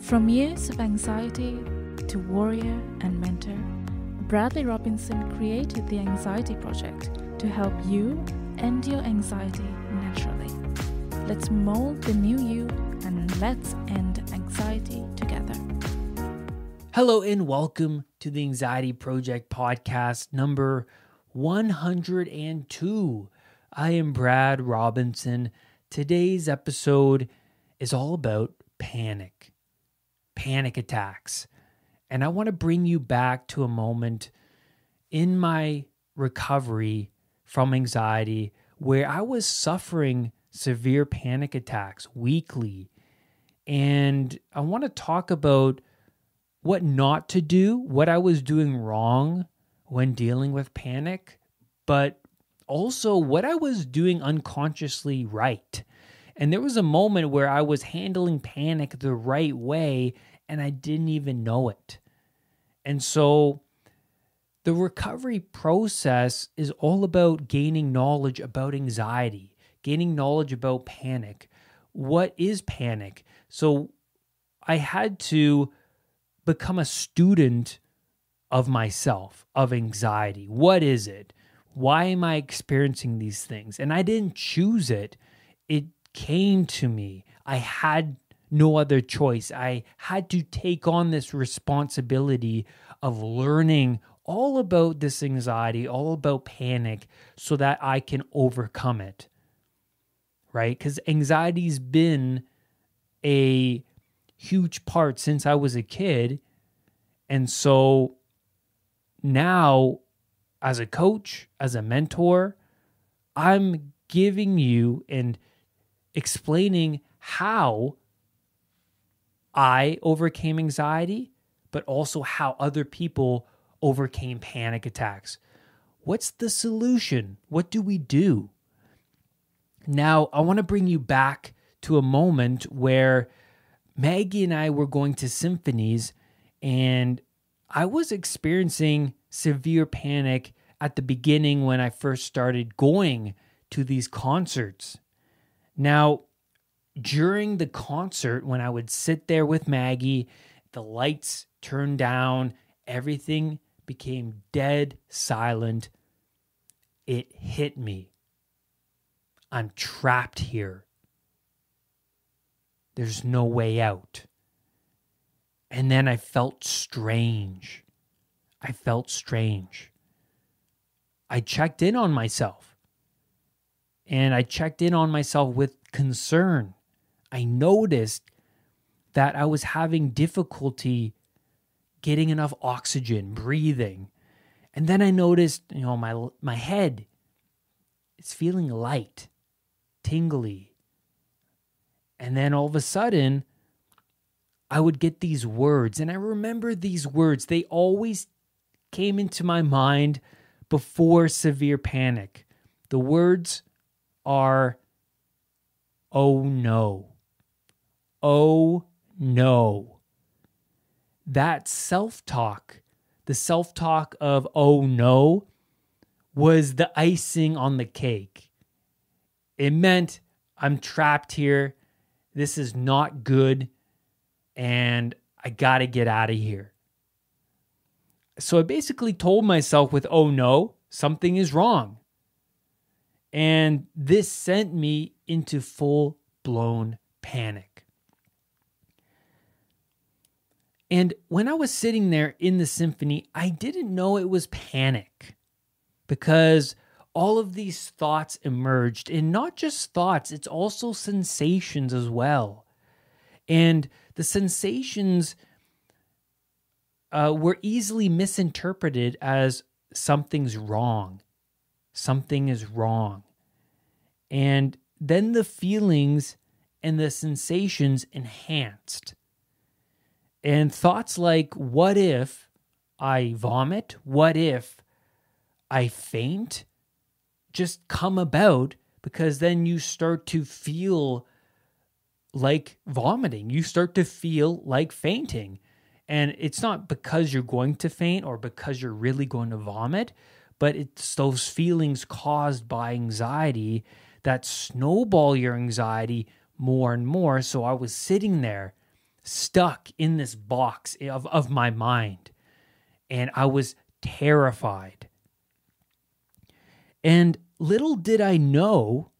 From years of anxiety to warrior and mentor, Bradley Robinson created the Anxiety Project to help you end your anxiety naturally. Let's mold the new you and let's end anxiety together. Hello and welcome to the Anxiety Project podcast number 102. I am Brad Robinson. Today's episode is all about panic, panic attacks. And I want to bring you back to a moment in my recovery from anxiety where I was suffering severe panic attacks weekly. And I want to talk about what not to do, what I was doing wrong when dealing with panic, but also what I was doing unconsciously right. And there was a moment where I was handling panic the right way and I didn't even know it. And so the recovery process is all about gaining knowledge about anxiety, gaining knowledge about panic. What is panic? So I had to become a student of myself, of anxiety. What is it? Why am I experiencing these things? And I didn't choose it, it came to me. I had no other choice. I had to take on this responsibility of learning all about this anxiety, all about panic, so that I can overcome it. Right? Because anxiety's been a huge part since I was a kid. And so now, as a coach, as a mentor, I'm giving you and explaining how I overcame anxiety, but also how other people overcame panic attacks. What's the solution? What do we do? Now, I want to bring you back to a moment where Maggie and I were going to symphonies, and I was experiencing severe panic at the beginning when I first started going to these concerts. Now, during the concert, when I would sit there with Maggie, the lights turned down, everything became dead silent. It hit me. I'm trapped here. There's no way out. And then I felt strange. I felt strange. I checked in on myself. And I checked in on myself with concern. I noticed that I was having difficulty getting enough oxygen, breathing. And then I noticed, you know, my my head it's feeling light, tingly. And then all of a sudden, I would get these words and I remember these words. They always came into my mind before severe panic. The words are oh no. Oh no. That self talk, the self talk of, oh no, was the icing on the cake. It meant I'm trapped here. This is not good. And I got to get out of here. So I basically told myself with, oh no, something is wrong. And this sent me into full blown panic. And when I was sitting there in the symphony, I didn't know it was panic because all of these thoughts emerged. And not just thoughts, it's also sensations as well. And the sensations uh, were easily misinterpreted as something's wrong. Something is wrong. And then the feelings and the sensations enhanced. And thoughts like, what if I vomit? What if I faint? Just come about because then you start to feel like vomiting. You start to feel like fainting. And it's not because you're going to faint or because you're really going to vomit, but it's those feelings caused by anxiety that snowball your anxiety more and more. So I was sitting there stuck in this box of, of my mind. And I was terrified. And little did I know,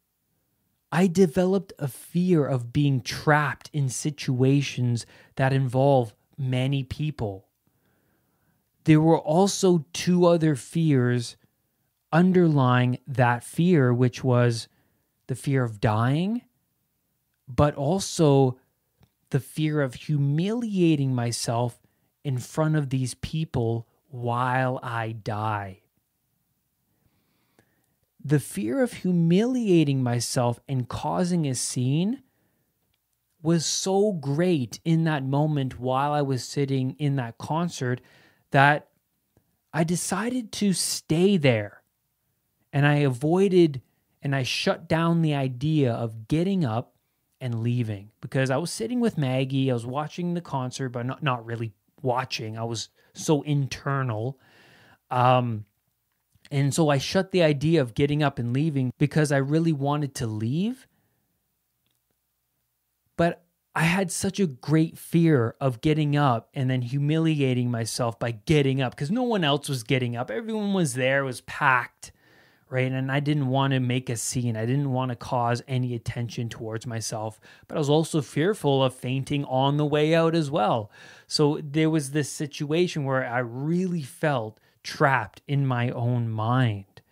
I developed a fear of being trapped in situations that involve many people. There were also two other fears underlying that fear, which was the fear of dying, but also the fear of humiliating myself in front of these people while I die. The fear of humiliating myself and causing a scene was so great in that moment while I was sitting in that concert that I decided to stay there. And I avoided and I shut down the idea of getting up and leaving because I was sitting with Maggie. I was watching the concert, but not, not really watching. I was so internal. Um, and so I shut the idea of getting up and leaving because I really wanted to leave. But I had such a great fear of getting up and then humiliating myself by getting up because no one else was getting up. Everyone was there, was packed, right? And I didn't want to make a scene. I didn't want to cause any attention towards myself, but I was also fearful of fainting on the way out as well. So there was this situation where I really felt trapped in my own mind.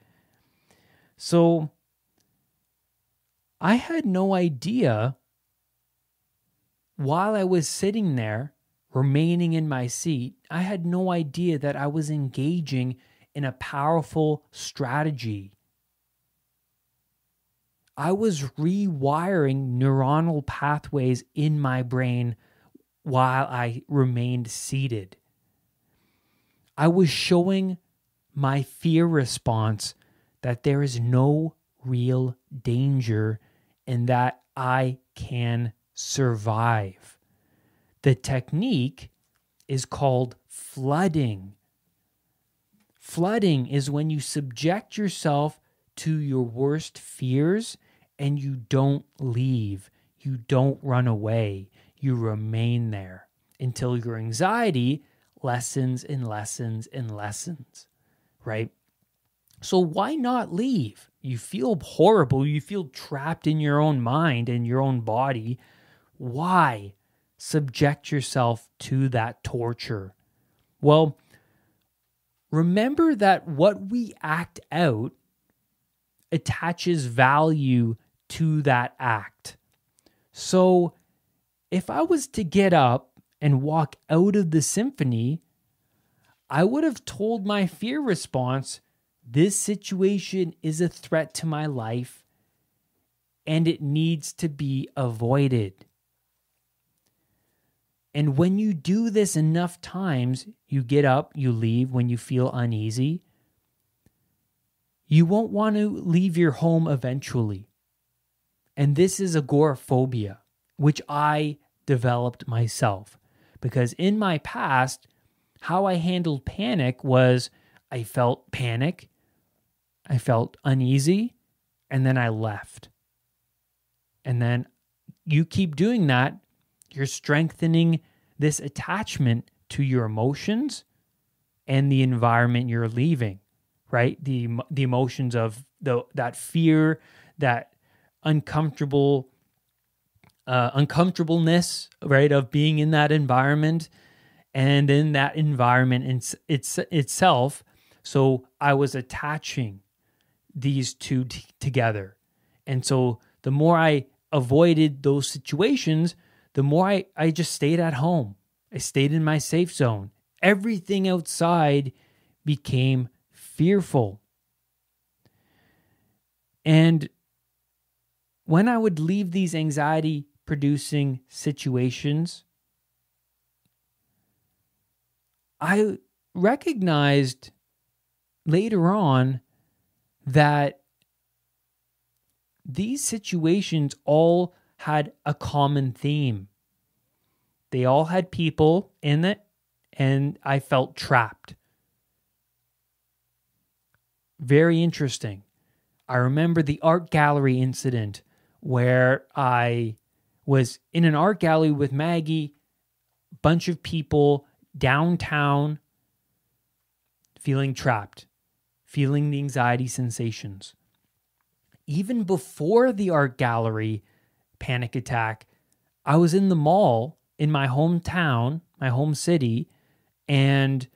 So I had no idea while I was sitting there, remaining in my seat, I had no idea that I was engaging in a powerful strategy. I was rewiring neuronal pathways in my brain while I remained seated. I was showing my fear response that there is no real danger and that I can survive. The technique is called flooding. Flooding is when you subject yourself to your worst fears and you don't leave, you don't run away, you remain there until your anxiety lessens and lessens and lessens, right? So why not leave? You feel horrible, you feel trapped in your own mind and your own body why subject yourself to that torture? Well, remember that what we act out attaches value to that act. So if I was to get up and walk out of the symphony, I would have told my fear response this situation is a threat to my life and it needs to be avoided. And when you do this enough times, you get up, you leave when you feel uneasy. You won't want to leave your home eventually. And this is agoraphobia, which I developed myself. Because in my past, how I handled panic was I felt panic, I felt uneasy, and then I left. And then you keep doing that you're strengthening this attachment to your emotions and the environment you're leaving, right? The the emotions of the that fear, that uncomfortable uh, uncomfortableness, right, of being in that environment, and in that environment it's, it's itself. So I was attaching these two t- together, and so the more I avoided those situations, the more I, I just stayed at home. I stayed in my safe zone. Everything outside became fearful. And when I would leave these anxiety producing situations, I recognized later on that these situations all had a common theme. They all had people in it, and I felt trapped. Very interesting. I remember the art gallery incident where I was in an art gallery with Maggie bunch of people downtown feeling trapped, feeling the anxiety sensations. Even before the art gallery panic attack, I was in the mall in my hometown, my home city, and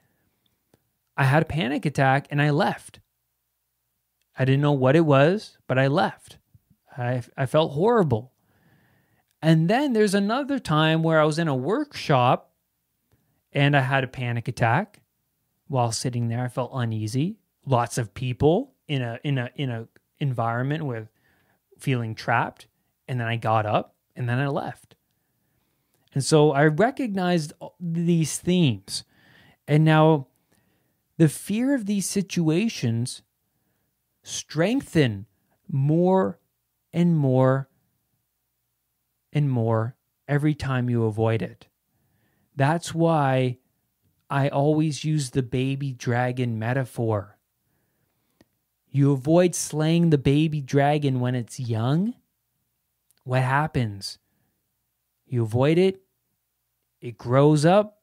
I had a panic attack and I left. I didn't know what it was, but I left. I, I felt horrible. And then there's another time where I was in a workshop and I had a panic attack while sitting there. I felt uneasy. Lots of people in a in a in a environment with feeling trapped. And then I got up and then I left. And so I recognized these themes. And now the fear of these situations strengthen more and more and more every time you avoid it. That's why I always use the baby dragon metaphor. You avoid slaying the baby dragon when it's young. What happens? You avoid it, it grows up,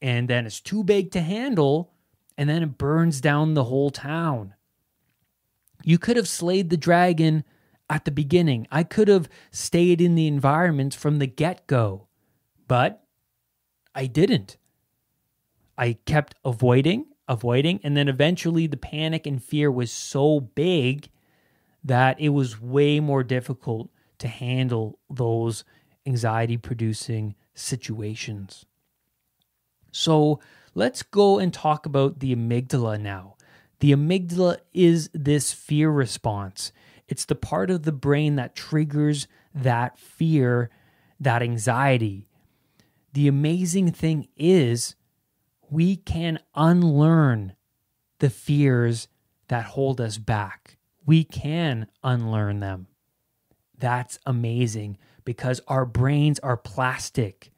and then it's too big to handle, and then it burns down the whole town. You could have slayed the dragon at the beginning. I could have stayed in the environment from the get go, but I didn't. I kept avoiding, avoiding, and then eventually the panic and fear was so big that it was way more difficult to handle those anxiety producing situations. So let's go and talk about the amygdala now. The amygdala is this fear response. It's the part of the brain that triggers that fear, that anxiety. The amazing thing is, we can unlearn the fears that hold us back. We can unlearn them. That's amazing because our brains are plastic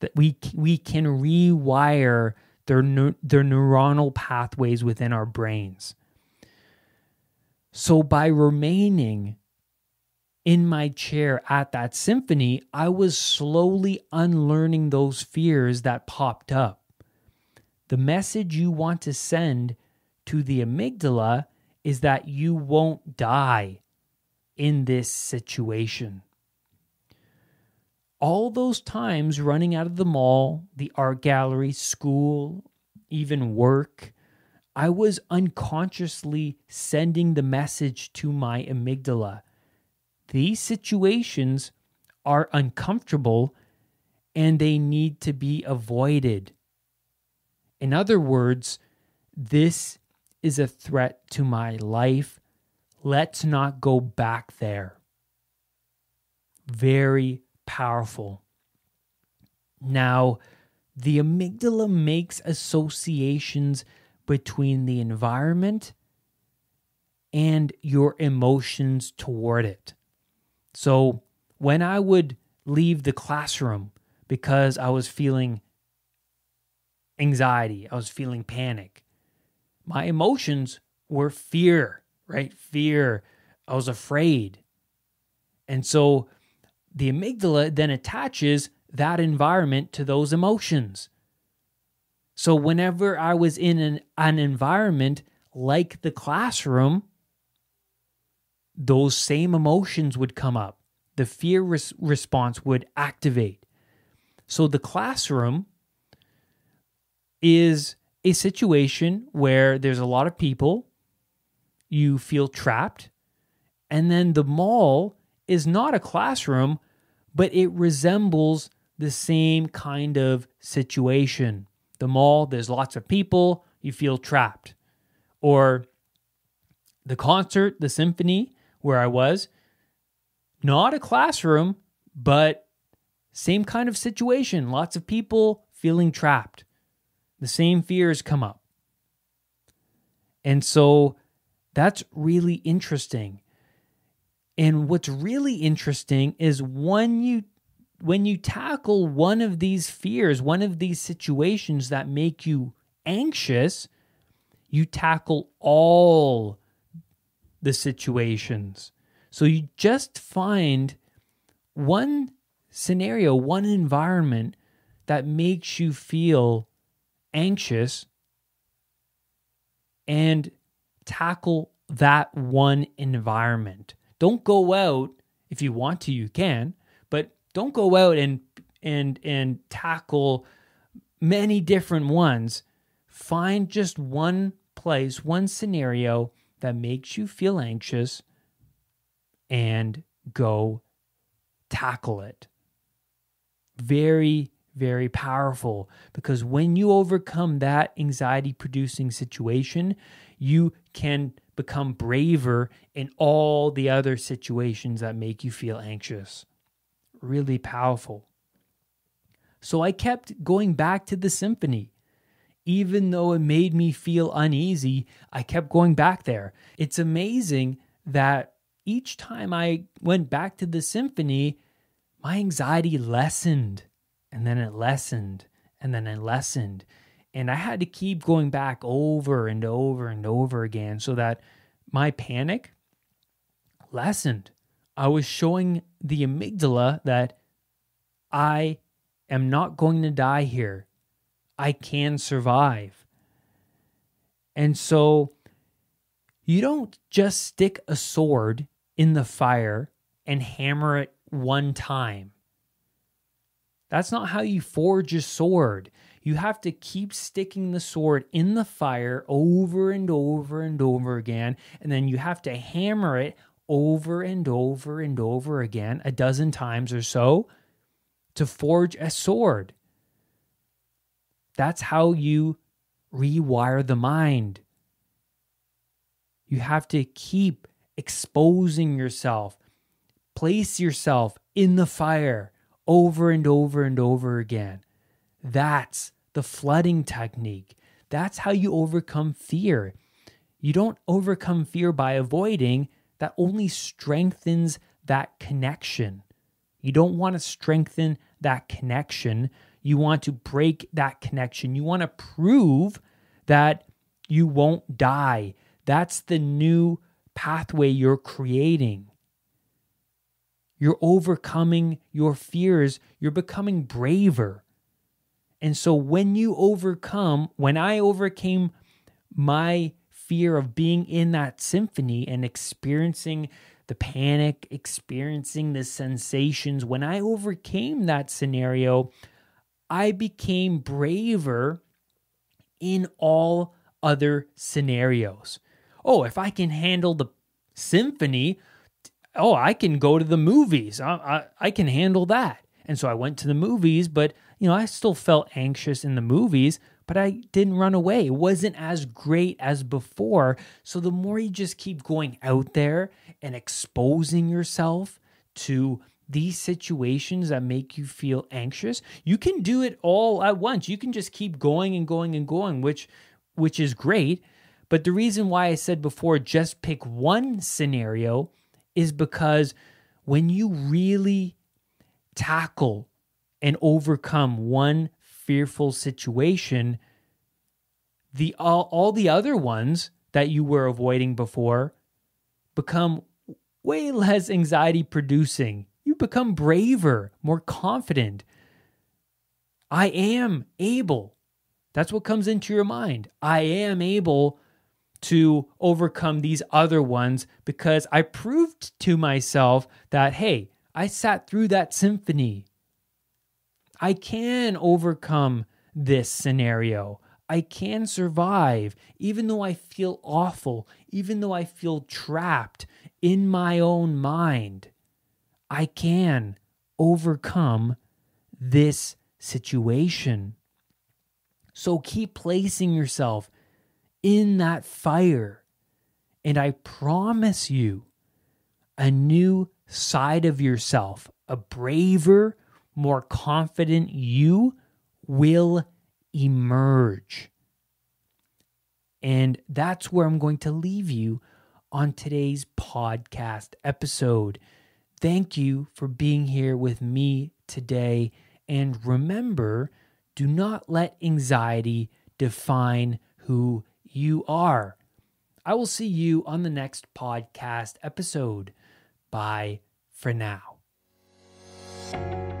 that we we can rewire their their neuronal pathways within our brains. So by remaining in my chair at that symphony, I was slowly unlearning those fears that popped up. The message you want to send to the amygdala is that you won't die in this situation all those times running out of the mall, the art gallery, school, even work, I was unconsciously sending the message to my amygdala. These situations are uncomfortable and they need to be avoided. In other words, this is a threat to my life. Let's not go back there. Very powerful. Now, the amygdala makes associations between the environment and your emotions toward it. So, when I would leave the classroom because I was feeling anxiety, I was feeling panic, my emotions were fear, right? Fear. I was afraid. And so the amygdala then attaches that environment to those emotions. So, whenever I was in an, an environment like the classroom, those same emotions would come up. The fear res- response would activate. So, the classroom is a situation where there's a lot of people, you feel trapped, and then the mall is not a classroom, but it resembles the same kind of situation. The mall, there's lots of people, you feel trapped. Or the concert, the symphony where I was, not a classroom, but same kind of situation. Lots of people feeling trapped. The same fears come up. And so that's really interesting. And what's really interesting is when you when you tackle one of these fears, one of these situations that make you anxious, you tackle all the situations. So you just find one scenario, one environment that makes you feel anxious and tackle that one environment. Don't go out if you want to, you can, but don't go out and and and tackle many different ones. Find just one place, one scenario that makes you feel anxious and go tackle it. Very very powerful because when you overcome that anxiety producing situation, you can become braver in all the other situations that make you feel anxious. Really powerful. So I kept going back to the symphony. Even though it made me feel uneasy, I kept going back there. It's amazing that each time I went back to the symphony, my anxiety lessened and then it lessened and then it lessened and i had to keep going back over and over and over again so that my panic lessened. I was showing the amygdala that i am not going to die here. I can survive. And so you don't just stick a sword in the fire and hammer it one time. That's not how you forge a sword. You have to keep sticking the sword in the fire over and over and over again. And then you have to hammer it over and over and over again, a dozen times or so, to forge a sword. That's how you rewire the mind. You have to keep exposing yourself, place yourself in the fire over and over and over again. That's the flooding technique. That's how you overcome fear. You don't overcome fear by avoiding, that only strengthens that connection. You don't want to strengthen that connection. You want to break that connection. You want to prove that you won't die. That's the new pathway you're creating. You're overcoming your fears. You're becoming braver. And so when you overcome, when I overcame my fear of being in that symphony and experiencing the panic, experiencing the sensations, when I overcame that scenario, I became braver in all other scenarios. Oh, if I can handle the symphony, oh, I can go to the movies. I, I, I can handle that. And so I went to the movies, but you know, I still felt anxious in the movies, but I didn't run away. It wasn't as great as before. So the more you just keep going out there and exposing yourself to these situations that make you feel anxious, you can do it all at once. You can just keep going and going and going, which which is great. But the reason why I said before just pick one scenario is because when you really tackle and overcome one fearful situation, the all, all the other ones that you were avoiding before become way less anxiety producing. You become braver, more confident. I am able. That's what comes into your mind. I am able to overcome these other ones because I proved to myself that, hey, I sat through that symphony. I can overcome this scenario. I can survive, even though I feel awful, even though I feel trapped in my own mind. I can overcome this situation. So keep placing yourself in that fire. And I promise you a new side of yourself, a braver, more confident you will emerge. And that's where I'm going to leave you on today's podcast episode. Thank you for being here with me today. And remember, do not let anxiety define who you are. I will see you on the next podcast episode. Bye for now.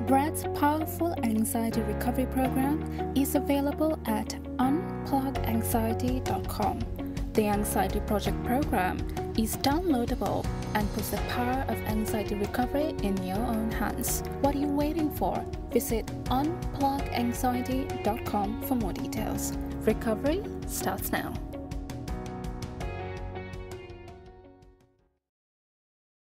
Brad's powerful anxiety recovery program is available at unpluganxiety.com. The Anxiety Project program is downloadable and puts the power of anxiety recovery in your own hands. What are you waiting for? Visit unpluganxiety.com for more details. Recovery starts now.